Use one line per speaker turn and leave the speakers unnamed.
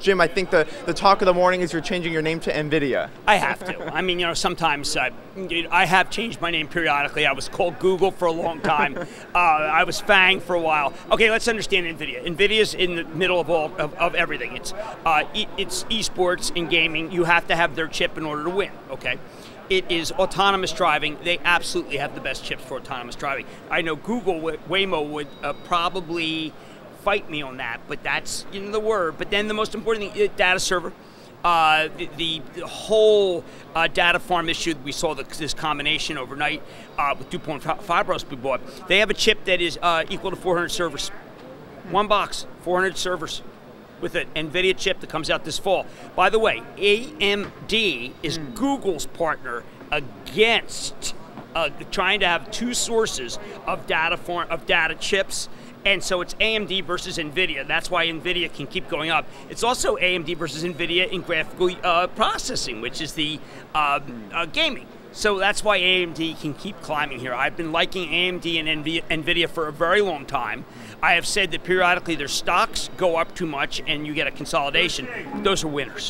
Jim, I think the, the talk of the morning is you're changing your name to NVIDIA.
I have to. I mean, you know, sometimes uh, I have changed my name periodically. I was called Google for a long time. uh, I was Fang for a while. Okay, let's understand NVIDIA. NVIDIA's in the middle of all of, of everything. It's uh, e- it's esports and gaming. You have to have their chip in order to win. Okay. It is autonomous driving. They absolutely have the best chips for autonomous driving. I know Google, Waymo would uh, probably fight me on that, but that's you know the word. But then the most important thing, uh, data server. Uh, the, the, the, whole uh, data farm issue, we saw the, this combination overnight uh, with DuPont Fabros we bought. They have a chip that is uh, equal to 400 servers. One box, 400 servers with an NVIDIA chip that comes out this fall. By the way, AMD is mm. Google's partner against uh, trying to have two sources of data form, of data chips and so it's AMD versus NVIDIA. That's why NVIDIA can keep going up. It's also AMD versus NVIDIA in graphical uh, processing, which is the uh, uh, gaming. So that's why AMD can keep climbing here. I've been liking AMD and NVIDIA for a very long time. I have said that periodically their stocks go up too much and you get a consolidation. Those are winners.